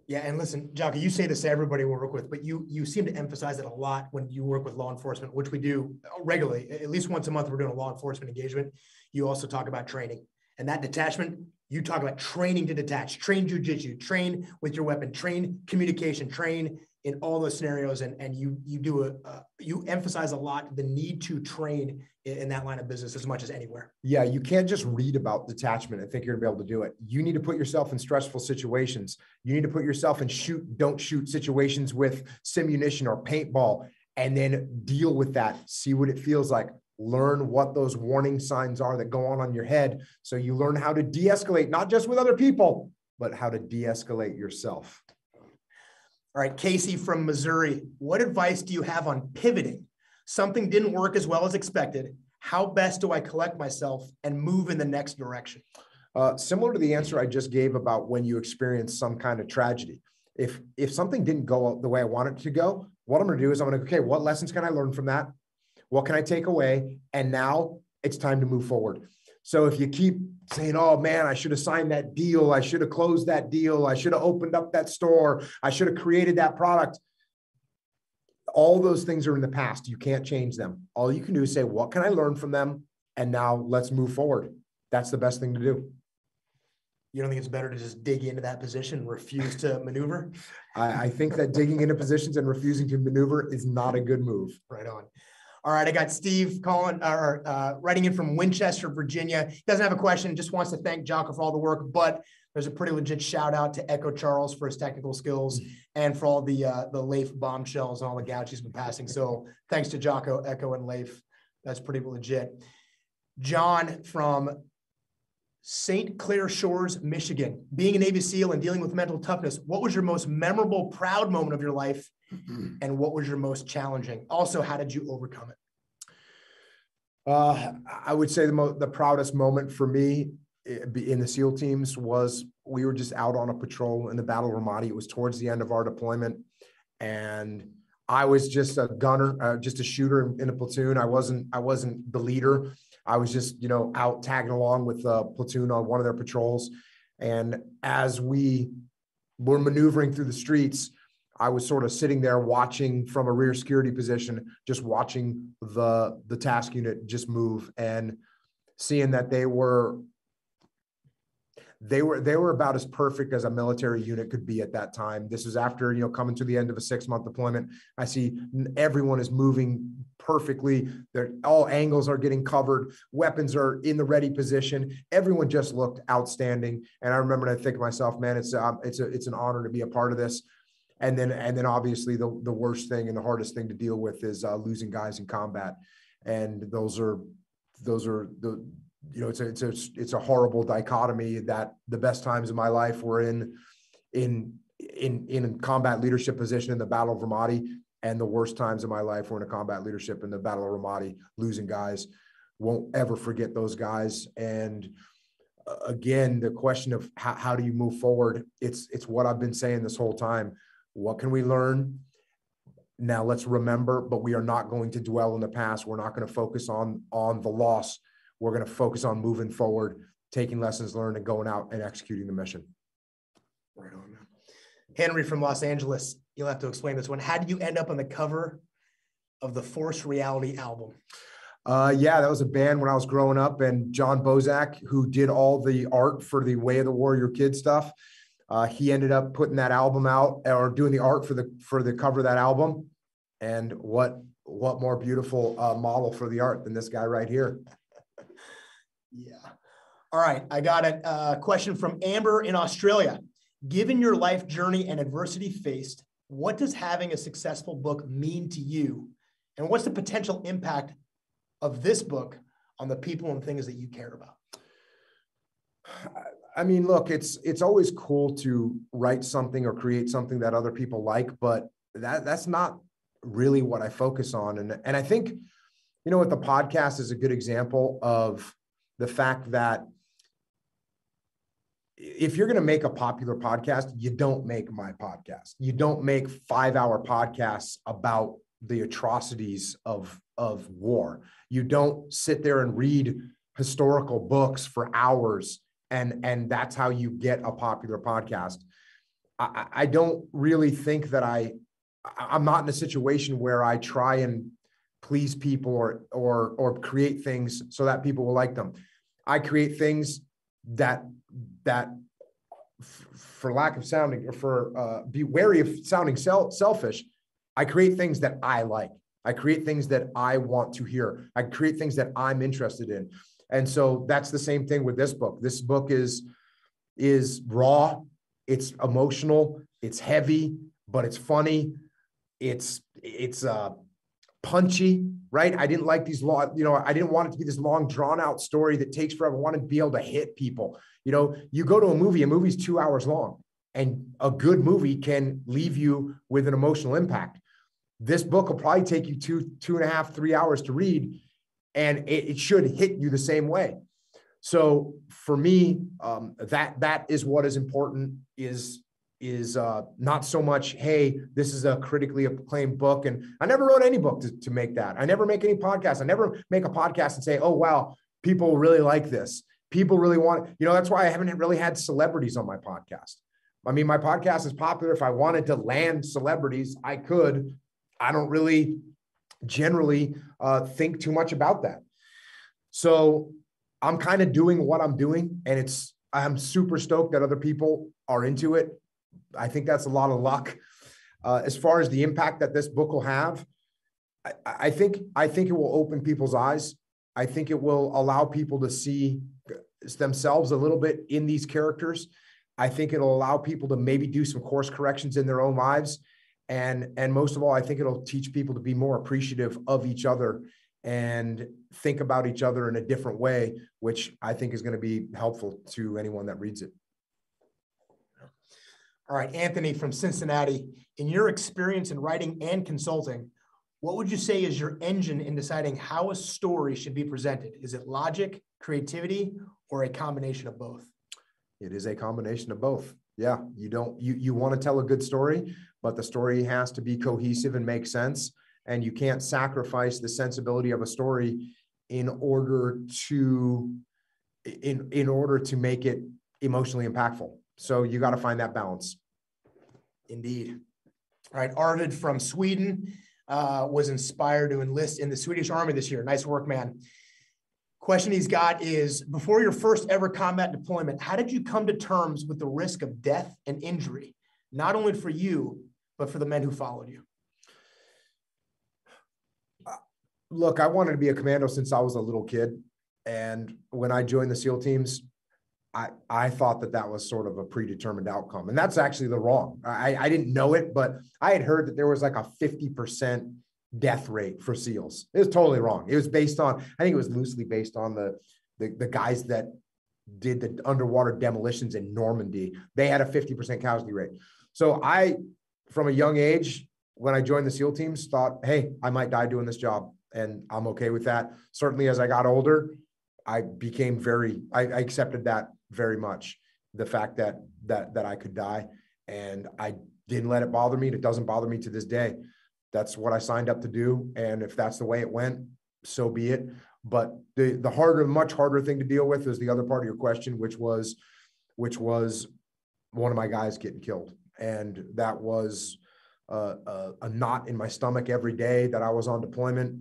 Yeah, and listen, Jocko, you say this to everybody we work with, but you you seem to emphasize it a lot when you work with law enforcement, which we do regularly. At least once a month, we're doing a law enforcement engagement. You also talk about training and that detachment. You talk about training to detach, train jujitsu, train with your weapon, train communication, train in all those scenarios. And, and you you do a uh, you emphasize a lot the need to train in, in, that line of business as much as anywhere. Yeah you can't just read about detachment and think you're gonna be able to do it. You need to put yourself in stressful situations. You need to put yourself in shoot don't shoot situations with simunition or paintball and then deal with that see what it feels like learn what those warning signs are that go on on your head so you learn how to de-escalate not just with other people but how to de-escalate yourself all right, Casey from Missouri, what advice do you have on pivoting? Something didn't work as well as expected. How best do I collect myself and move in the next direction? Uh, similar to the answer I just gave about when you experience some kind of tragedy. If if something didn't go the way I want it to go, what I'm going to do is I'm going to okay, what lessons can I learn from that? What can I take away? And now it's time to move forward. So if you keep saying, oh man, I should have signed that deal, I should have closed that deal, I should have opened up that store, I should have created that product. All those things are in the past. You can't change them. All you can do is say, what can I learn from them? And now let's move forward. That's the best thing to do. You don't think it's better to just dig into that position and refuse to maneuver? I, I think that digging into positions and refusing to maneuver is not a good move. Right on. All right, I got Steve calling or uh, writing in from Winchester, Virginia. He doesn't have a question, just wants to thank Jocko for all the work, but there's a pretty legit shout out to Echo Charles for his technical skills mm-hmm. and for all the uh, the Leif bombshells and all the gouge he's been passing. So thanks to Jocko, Echo, and Leif. That's pretty legit. John from St. Clair Shores, Michigan. Being a Navy SEAL and dealing with mental toughness, what was your most memorable, proud moment of your life and what was your most challenging? Also, how did you overcome it? Uh, I would say the mo- the proudest moment for me eh, in the SEAL teams was we were just out on a patrol in the Battle of Ramadi. It was towards the end of our deployment, and I was just a gunner, uh, just a shooter in, in, a platoon. I wasn't I wasn't the leader. I was just you know out tagging along with the platoon on one of their patrols, and as we were maneuvering through the streets, I was sort of sitting there watching from a rear security position, just watching the the task unit just move and seeing that they were they were they were about as perfect as a military unit could be at that time. This is after you know coming to the end of a six month deployment. I see everyone is moving perfectly. They're, all angles are getting covered. Weapons are in the ready position. Everyone just looked outstanding. And I remember I think to myself, man, it's um, it's a it's an honor to be a part of this and then and then obviously the the worst thing and the hardest thing to deal with is uh, losing guys in combat, and those are those are the you know it's a, it's a it's a horrible dichotomy that the best times of my life were in in in in combat leadership position in the Battle of Ramadi, and the worst times of my life were in a combat leadership in the Battle of Ramadi, losing guys. Won't ever forget those guys. And uh, again the question of how, how do you move forward? It's it's what i've been saying this whole time what can we learn? Now let's remember, but we are not going to dwell in the past. We're not going to focus on on the loss. We're going to focus on moving forward, taking lessons learned, and going out and executing the mission. Right on. Henry from Los Angeles, you'll have to explain this one. How did you end up on the cover of the Force Reality album? Uh, yeah, that was a band when I was growing up, and John Bozak, who did all the art for the Way of the Warrior Kid stuff, uh, he ended up putting that album out or doing the art for the for the cover of that album. And what what more beautiful uh, model for the art than this guy right here? yeah. All right, I got a question from Amber in Australia. Given your life journey and adversity faced, what does having a successful book mean to you? And what's the potential impact of this book on the people and things that you care about? I mean, look, it's it's always cool to write something or create something that other people like, but that that's not really what I focus on. And and I think, you know, what the podcast is a good example of the fact that if you're going to make a popular podcast, you don't make my podcast. You don't make five hour podcasts about the atrocities of of war. You don't sit there and read historical books for hours and and that's how you get a popular podcast. I, I don't really think that I, I'm not in a situation where I try and please people or or or create things so that people will like them. I create things that that for lack of sounding or for uh, be wary of sounding sel- selfish i create things that i like. I create things that i want to hear. I create things that i'm interested in and so that's the same thing with this book. This book is is raw it's emotional it's heavy but it's funny it's it's uh punchy right? I didn't like these long you know i didn't want it to be this long drawn out story that takes forever. I wanted to be able to hit people. You know, you go to a movie, a movie's two hours long, and a good movie can leave you with an emotional impact. This book will probably take you two, two and a half, three hours to read, and it, it should hit you the same way. So for me, um, that that is what is important. Is is uh, not so much, hey, this is a critically acclaimed book. And I never wrote any book to, to make that. I never make any podcast. I never make a podcast and say, oh, wow, people really like this people really want, you know, that's why I haven't really had celebrities on my podcast. I mean, my podcast is popular. If I wanted to land celebrities, I could. I don't really generally uh, think too much about that. So I'm kind of doing what I'm doing, and it's I'm super stoked that other people are into it. I think that's a lot of luck. Uh, as far as the impact that this book will have, I, I think I think it will open people's eyes. I think it will allow people to see themselves a little bit in these characters. I think it'll allow people to maybe do some course corrections in their own lives. And, and most of all, I think it'll teach people to be more appreciative of each other and think about each other in a different way, which I think is going to be helpful to anyone that reads it. All right, Anthony from Cincinnati, in your experience in writing and consulting, what would you say is your engine in deciding how a story should be presented? Is it logic, creativity, or a combination of both? It is a combination of both. Yeah, you don't you you want to tell a good story, but the story has to be cohesive and make sense and you can't sacrifice the sensibility of a story in order to in in order to make it emotionally impactful. So you got to find that balance. Indeed. All right, Arvid from Sweden uh, was inspired to enlist in the Swedish Army this year. Nice work, man. Question he's got is before your first ever combat deployment, how did you come to terms with the risk of death and injury, not only for you, but for the men who followed you? Uh, look, I wanted to be a commando since I was a little kid. And when I joined the SEAL teams, I, I thought that that was sort of a predetermined outcome. And that's actually the wrong. I, I didn't know it, but I had heard that there was like a 50% death rate for SEALs. It was totally wrong. It was based on, I think it was loosely based on the, the, the guys that did the underwater demolitions in Normandy. They had a 50% casualty rate. So I, from a young age, when I joined the SEAL teams, thought, hey, I might die doing this job. And I'm okay with that. Certainly as I got older, I became very, I, I accepted that very much. The fact that that that I could die. And I didn't let it bother me. It doesn't bother me to this day that's what I signed up to do. And if that's the way it went, so be it. But the the harder, much harder thing to deal with is the other part of your question, which was, which was one of my guys getting killed, and that was a, a, a knot in my stomach every day that I was on deployment.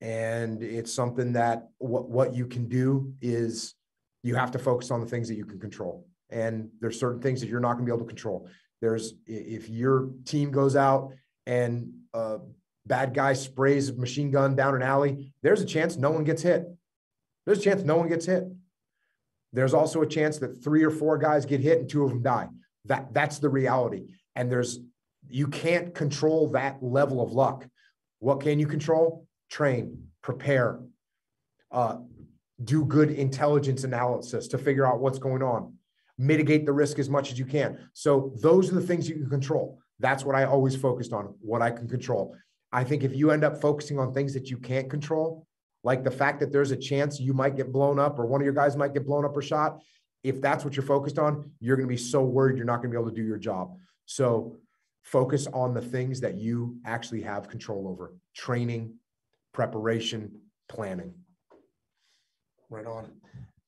And it's something that what what you can do is you have to focus on the things that you can control. And there's certain things that you're not going to be able to control. There's if your team goes out and a bad guy sprays a machine gun down an alley, there's a chance no one gets hit. There's a chance no one gets hit. There's also a chance that three or four guys get hit and two of them die. That that's the reality. And there's you can't control that level of luck. What can you control? Train, prepare, uh, do good intelligence analysis to figure out what's going on, mitigate the risk as much as you can. So those are the things you can control. That's what I always focused on, what I can control. I think if you end up focusing on things that you can't control, like the fact that there's a chance you might get blown up or one of your guys might get blown up or shot, if that's what you're focused on, you're going to be so worried you're not going to be able to do your job. So focus on the things that you actually have control over training, preparation, planning. Right on.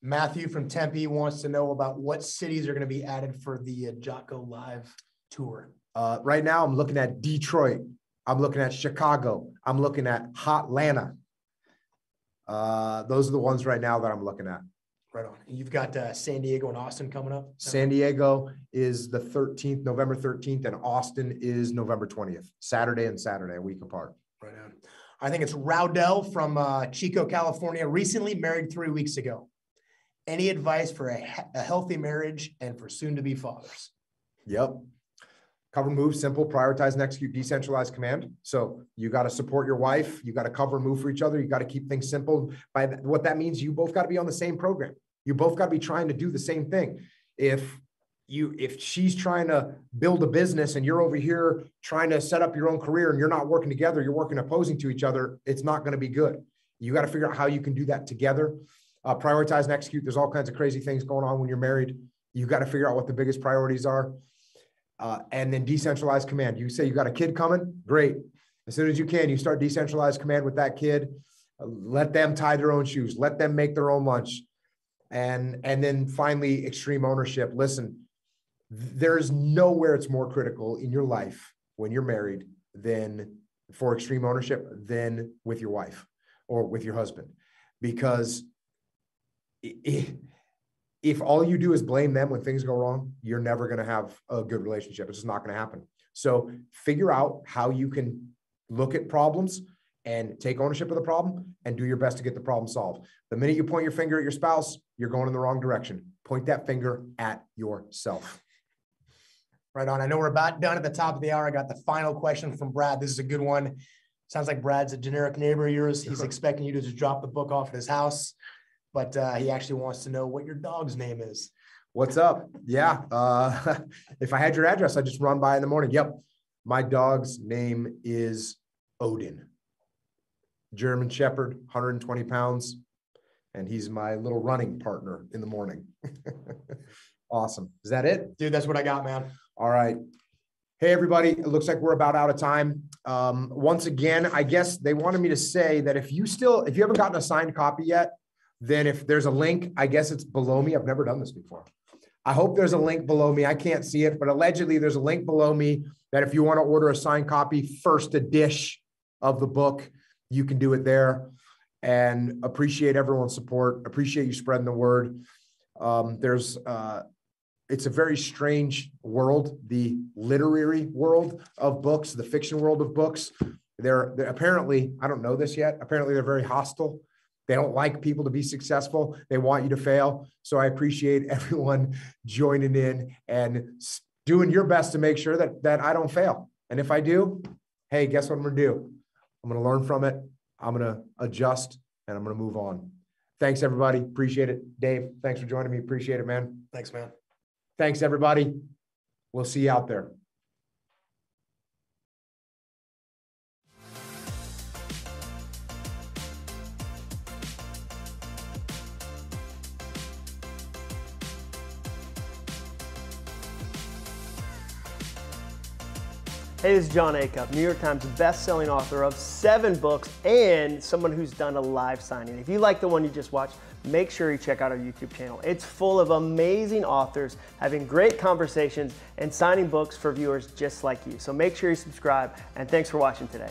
Matthew from Tempe wants to know about what cities are going to be added for the uh, Jocko Live tour? Uh, right now, I'm looking at Detroit. I'm looking at Chicago. I'm looking at Atlanta. Uh, those are the ones right now that I'm looking at. Right on. You've got uh, San Diego and Austin coming up. San Diego is the 13th, November 13th, and Austin is November 20th, Saturday and Saturday, a week apart. Right on. I think it's Rowdell from uh, Chico, California, recently married three weeks ago. Any advice for a, a healthy marriage and for soon to be fathers? Yep. Cover move, simple, prioritize and execute decentralized command. So you got to support your wife. You got to cover move for each other. You got to keep things simple. By th- what that means, you both got to be on the same program. You both got to be trying to do the same thing. If you if she's trying to build a business and you're over here trying to set up your own career and you're not working together, you're working opposing to each other, it's not going to be good. You got to figure out how you can do that together. Uh, prioritize and execute. There's all kinds of crazy things going on when you're married. You got to figure out what the biggest priorities are. Uh, and then decentralized command. You say you got a kid coming, great. As soon as you can, you start decentralized command with that kid. Uh, let them tie their own shoes. Let them make their own lunch. And and then finally, extreme ownership. Listen, there's nowhere it's more critical in your life when you're married than for extreme ownership than with your wife or with your husband, because. It, if all you do is blame them when things go wrong, you're never going to have a good relationship. It's just not going to happen. So figure out how you can look at problems and take ownership of the problem and do your best to get the problem solved. The minute you point your finger at your spouse, you're going in the wrong direction. Point that finger at yourself. Right on. I know we're about done at the top of the hour. I got the final question from Brad. This is a good one. Sounds like Brad's a generic neighbor of yours. He's expecting you to just drop the book off at his house but uh, he actually wants to know what your dog's name is. What's up? Yeah. Uh, if I had your address, I'd just run by in the morning. Yep. My dog's name is Odin. German Shepherd, 120 pounds. And he's my little running partner in the morning. awesome. Is that it? Dude, that's what I got, man. All right. Hey, everybody. It looks like we're about out of time. Um, once again, I guess they wanted me to say that if you still, if you haven't gotten a signed copy yet, then if there's a link, I guess it's below me. I've never done this before. I hope there's a link below me. I can't see it, but allegedly there's a link below me that if you want to order a signed copy, first a dish of the book, you can do it there. And appreciate everyone's support. Appreciate you spreading the word. Um, there's uh, it's a very strange world, the literary world of books, the fiction world of books. They're, they're apparently, I don't know this yet. Apparently, they're very hostile they don't like people to be successful. They want you to fail. So I appreciate everyone joining in and doing your best to make sure that that I don't fail. And if I do, hey, guess what I'm going to do? I'm going to learn from it. I'm going to adjust and I'm going to move on. Thanks everybody. Appreciate it. Dave, thanks for joining me. Appreciate it, man. Thanks, man. Thanks everybody. We'll see you out there. Hey, this is Jon Acuff, New York Times best-selling author of seven books and someone who's done a live signing. If you like the one you just watched, make sure you check out our YouTube channel. It's full of amazing authors having great conversations and signing books for viewers just like you. So make sure you subscribe and thanks for watching today.